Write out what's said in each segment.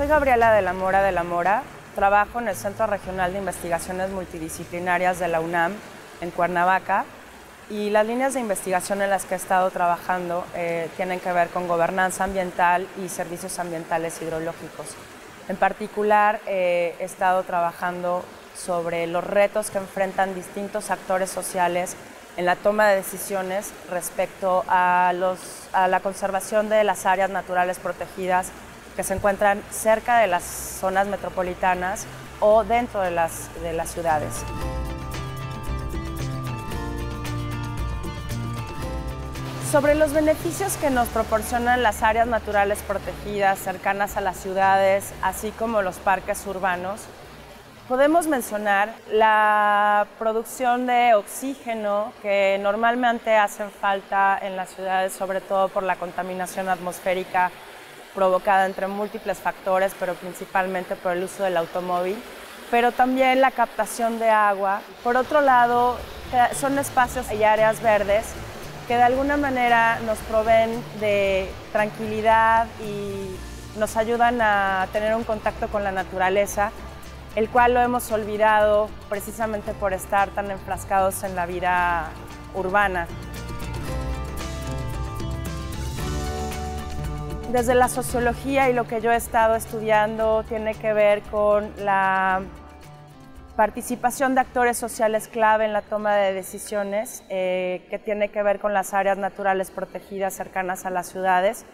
Soy Gabriela de la Mora de la Mora. Trabajo en el Centro Regional de Investigaciones Multidisciplinarias de la UNAM en Cuernavaca y las líneas de investigación en las que he estado trabajando eh, tienen que ver con gobernanza ambiental y servicios ambientales hidrológicos. En particular, eh, he estado trabajando sobre los retos que enfrentan distintos actores sociales en la toma de decisiones respecto a, a la conservación de las áreas naturales protegidas que se encuentran cerca de las zonas metropolitanas o dentro de las, de las ciudades. Sobre los beneficios que nos proporcionan las áreas naturales protegidas cercanas a las ciudades, así como los parques urbanos, podemos mencionar la producción de oxígeno que normalmente hacen falta en las ciudades, sobre todo por la contaminación atmosférica provocada entre múltiples factores, pero principalmente por el uso del automóvil, pero también la captación de agua. Por otro lado, son espacios y áreas verdes que de alguna manera nos proveen de tranquilidad y nos ayudan a tener un contacto con la naturaleza, el cual lo hemos olvidado precisamente por estar tan enfrascados en la vida urbana. Desde la sociología y lo que yo he estado estudiando tiene que ver con la participación de actores sociales clave en la toma de decisiones, eh, que tiene que ver con las áreas naturales protegidas cercanas a las ciudades.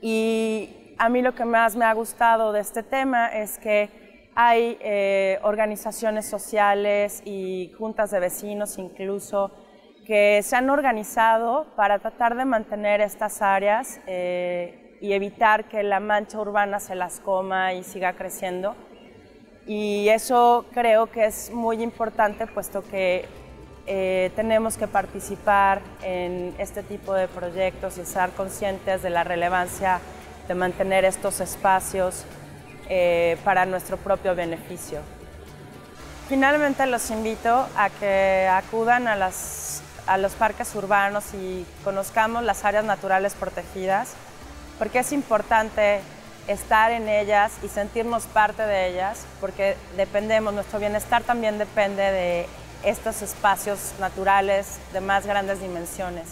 Y a mí lo que más me ha gustado de este tema es que hay eh, organizaciones sociales y juntas de vecinos incluso que se han organizado para tratar de mantener estas áreas eh, y evitar que la mancha urbana se las coma y siga creciendo. Y eso creo que es muy importante puesto que eh, tenemos que participar en este tipo de proyectos y estar conscientes de la relevancia de mantener estos espacios eh, para nuestro propio beneficio. Finalmente los invito a que acudan a las a los parques urbanos y conozcamos las áreas naturales protegidas, porque es importante estar en ellas y sentirnos parte de ellas, porque dependemos, nuestro bienestar también depende de estos espacios naturales de más grandes dimensiones.